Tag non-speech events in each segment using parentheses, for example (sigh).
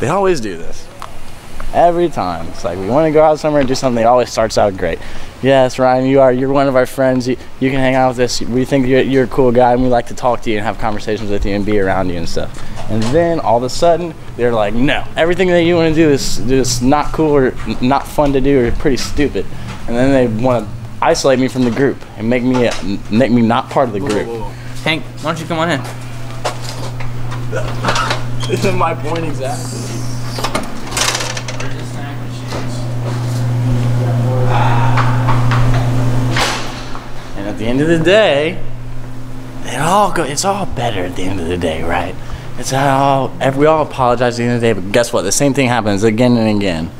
They always do this. Every time. It's like we want to go out somewhere and do something. It always starts out great. Yes, Ryan, you are. You're one of our friends. You, you can hang out with us. We think you're, you're a cool guy, and we like to talk to you and have conversations with you and be around you and stuff. And then all of a sudden, they're like, no, everything that you want to do is, is not cool or not fun to do or pretty stupid. And then they want to isolate me from the group and make me make me not part of the group. Hank, why don't you come on in? (laughs) this Isn't my point exactly? And at the end of the day, it all go. It's all better at the end of the day, right? It's all we all apologize at the end of the day, but guess what? The same thing happens again and again,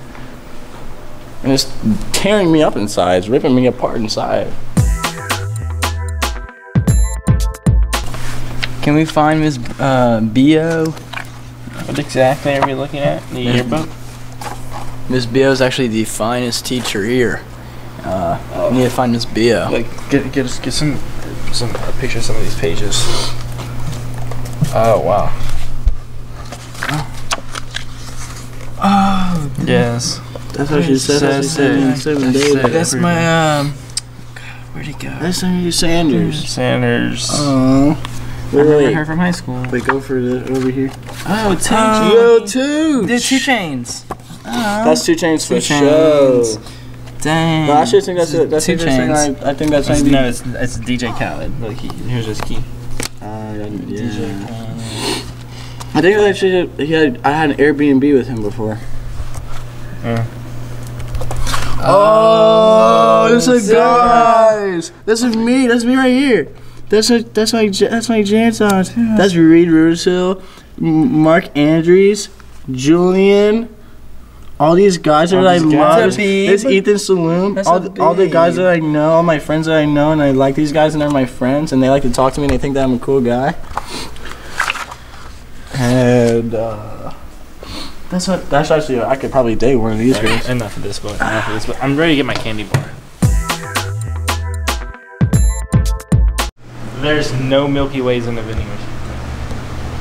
and it's tearing me up inside. It's ripping me apart inside. Can we find Miss uh, Bio? What exactly are we looking at? The yearbook? Miss Bio is actually the finest teacher here. Uh, we need to find Miss Bio. Like, get get us get some some a picture of some of these pages. Oh wow. Oh, Yes. That's how she said. That's it. Seven That's days. that's my um. Where'd he go? That's Senator Sanders. Sanders. Oh. I Wait, remember wait, her from high school. wait, go for the over here. Oh, Tay. Yo, two. There's 2 Chainz. That's 2 Chainz for Two show. Dang. No, I should think that's it. That's 2 Chainz. I, I think that's It's, no, it's, it's DJ Khaled. Look, he, here's his key. Uh, yeah. I think actually he had. I had an Airbnb with him before. Yeah. Oh, this is guys. This is me. That's me right here. That's a, that's my that's my Janson. That's Reed Rudisil, Mark Andrews, Julian. All these guys that All I these love. guys. This Ethan Saloon. All, the- all the guys that I know, all my friends that I know, and I like these guys, and they're my friends, and they like to talk to me, and they think that I'm a cool guy. And uh, that's what. That's actually. I could probably date one of these girls. Enough of this book. Enough of this But I'm ready to get my candy bar. There's no Milky Ways in the vending machine.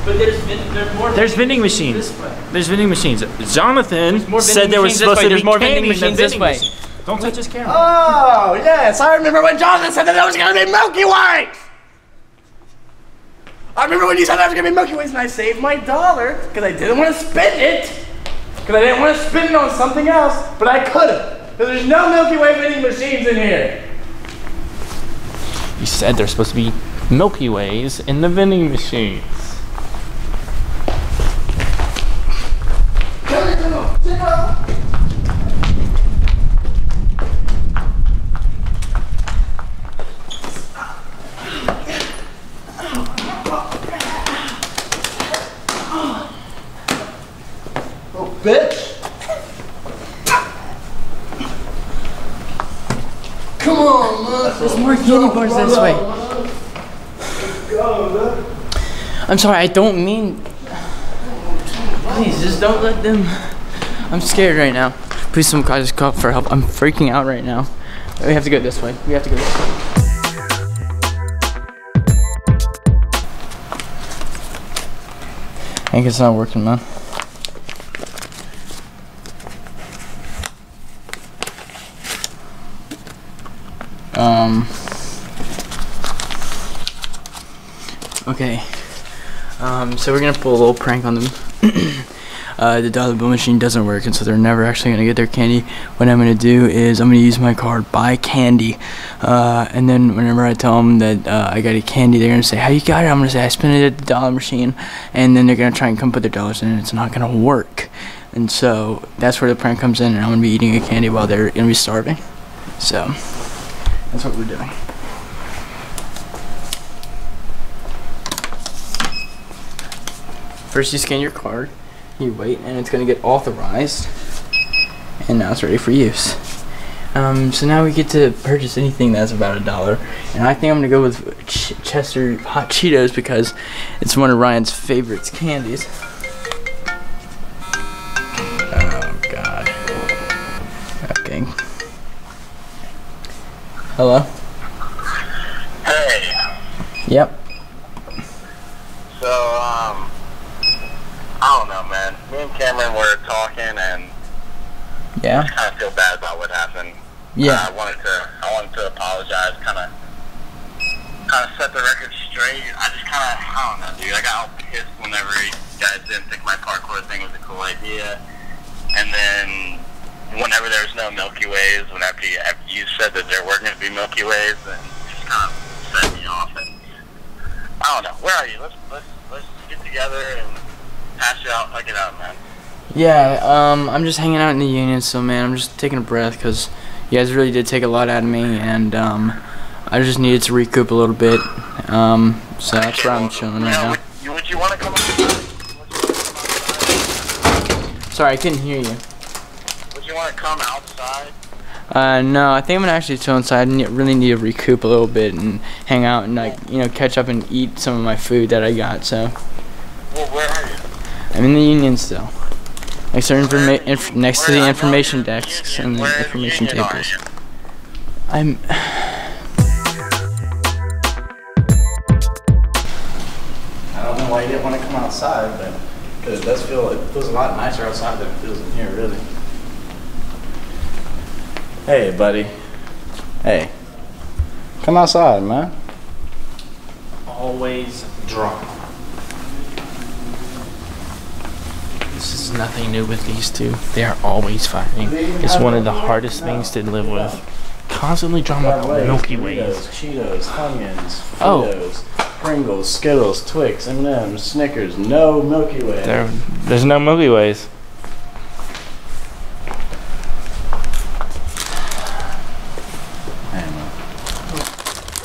But there's, there's more. There's vending machines. There's vending machines. Jonathan said there was supposed to be more candy vending in the machines this vending way. Don't touch his camera. Oh, yes. I remember when Jonathan said that there was going to be Milky Way. I remember when you said there was going to be Milky Ways and I saved my dollar because I didn't want to spend it. Because I didn't want to spend it on something else, but I could have. Because there's no Milky Way vending machines in here. You said there's supposed to be Milky Ways in the vending machines. Bitch. Come on, man. There's more candy bars this way. I'm sorry, I don't mean. Please, just don't let them. I'm scared right now. Please, some guy just call for help. I'm freaking out right now. We have to go this way. We have to go this way. I think it's not working, man. Um. Okay. Um, so we're gonna pull a little prank on them. (clears throat) uh, the dollar bill machine doesn't work, and so they're never actually gonna get their candy. What I'm gonna do is I'm gonna use my card, buy candy, uh, and then whenever I tell them that uh, I got a candy, they're gonna say, "How you got it?" I'm gonna say, "I spent it at the dollar machine," and then they're gonna try and come put their dollars in, and it's not gonna work. And so that's where the prank comes in, and I'm gonna be eating a candy while they're gonna be starving. So that's what we're doing. First, you scan your card, you wait, and it's gonna get authorized, and now it's ready for use. Um, so now we get to purchase anything that's about a dollar, and I think I'm gonna go with Ch- Chester Hot Cheetos because it's one of Ryan's favorites candies. Oh God. Okay. Hello. Hey, Yep. so um, I don't know, man. Me me and Cameron were talking, and Yeah. I kind of feel bad about what happened. Yeah. Uh, I wanted to, I wanted to apologize, kind of, kind of set the record straight. I just kind of, I don't know, dude. I got all pissed whenever you guys didn't think my parkour thing was a cool idea, and then whenever there was no Milky Ways, whenever you, you said that there were going to be Milky Ways, then just kind of set me off. And I don't know. Where are you? Let's let's let's get together and hash it out, like it out, man. Yeah, um, I'm just hanging out in the union so man. I'm just taking a breath because you guys really did take a lot out of me, and um, I just needed to recoup a little bit. Um, so that's where I'm chilling right now. Would you, want to come outside? Would you wanna come outside? Sorry, I couldn't hear you. Would you want to come outside? Uh, no, I think I'm gonna actually chill inside. I really need to recoup a little bit and hang out and like you know catch up and eat some of my food that I got. So Well, where are you? I'm in the union still. Next to, informa- inf- next to the information desks and the information tables. I'm. I don't know why you didn't want to come outside, but because it does feel it feels a lot nicer outside than it feels in here, really. Hey, buddy. Hey, come outside, man. Always drunk. Nothing new with these two. They are always fighting. It's one of the hardest things to live with. Constantly drama about Milky Ways. Cheetos, Funyuns, Oh. Fritos, Pringles, Skittles, Twix, M&M's, Snickers. No Milky Way. There, there's no Milky Ways.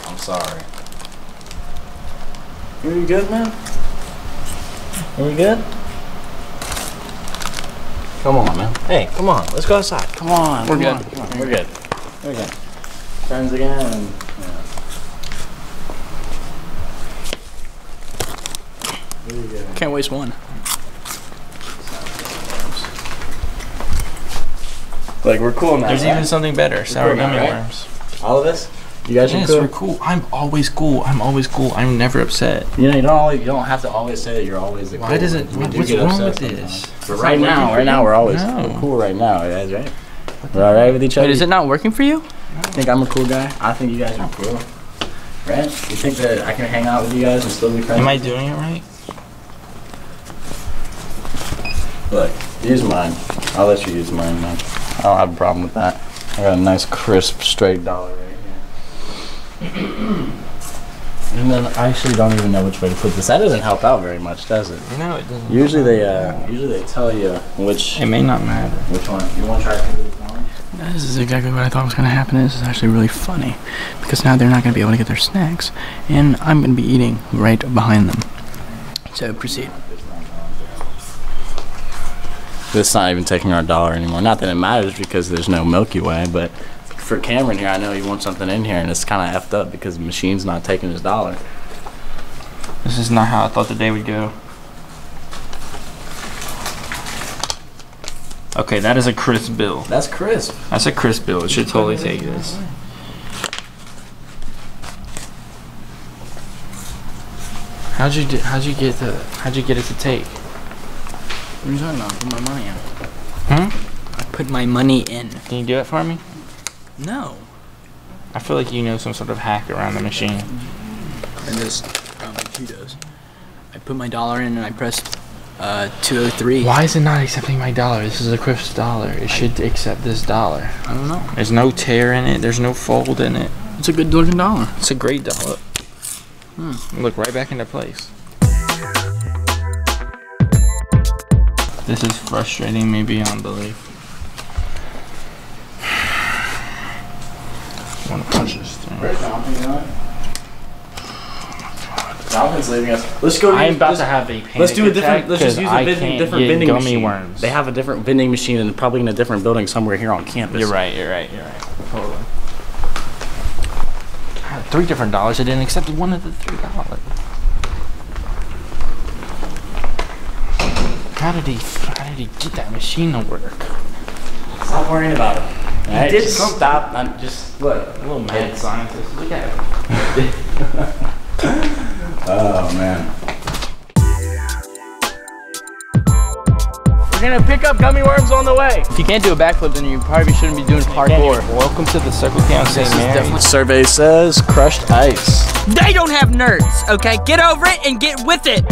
I'm sorry. Are you good, man? Are we good? Come on, man. Hey, come on. Let's go outside. Come on. We're come good. on, come on. We're good. We're good. Friends again. Yeah. Where you going? Can't waste one. Like we're cool now. There's right? even something better. Sour cool gummy right? worms. all of us. You guys Yes, are we're cool. cool. I'm always cool. I'm always cool. I'm never upset. You know, you don't always, you don't have to always say that you're always the Why cool does it- We what- do what's get wrong upset with this? But right now, right now we're always No. we're cool. Right now, guys, right? We're all right with each other. Wait, is it not working for you? I think I'm a cool guy. I think you guys are cool. Right? You think that I can hang out with you guys and still be friends? Am I doing it right? Look, use mine. I'll let you use mine, man. I don't have a problem with that. I got a nice, crisp, straight dollar. And then I actually don't even know which way to put this. That doesn't help out very much, does it? No, it doesn't. Usually they, uh, usually they tell you which It may not matter. which one. You want to try to do this one? This is exactly what I thought was going to happen. This is actually really funny because now they're not going to be able to get their snacks, and I'm going to be eating right behind them. So proceed. This is not even taking our dollar anymore. Not that it matters because there's no Milky Way, but for Cameron here, I know he wants something in here, and it's kind of effed up because the machine's not taking his dollar. This is not how I thought the day would go. Okay, that is a crisp bill. That's crisp. That's a crisp bill. It should totally take this. How'd you do, how'd you get the how'd you get it to take? What are you talking about? Put my money in. Hmm? I put my money in. Can you do it for me? No. I feel like you know some sort of hack around the machine. And this, um, he does. I put my dollar in and I pressed uh, 203. Why is it not accepting my dollar? This is a crisp dollar. It should accept this dollar. I don't know. There's no tear in it. There's no fold in it. It's a good looking dollar. It's a great dollar. Look right back into place. This is frustrating me beyond belief. Thing. Where's Jonathan leaving us. Let's go. To I'm about let's, to have a panic Let's do a different. Let's just 'cause use a I vending, different vending gummy machine. worms. They have a different vending machine and probably in a different building somewhere here on campus. You're right. You're right. You're right. Totally. I had three different dollars. I didn't accept one of the three dollars. How did he? How did he get that machine to work? Stop worrying about it. Alright, did just something. stop. I'm just look. A little mad It's- scientist. Look at him. (laughs) Oh man. We're gonna pick up gummy worms on the way. If you can't do a backflip, then you probably shouldn't be doing parkour. Welcome to the Circle Town St. Mary. Survey says crushed ice. They don't have nerds, okay? Get over it and get with it.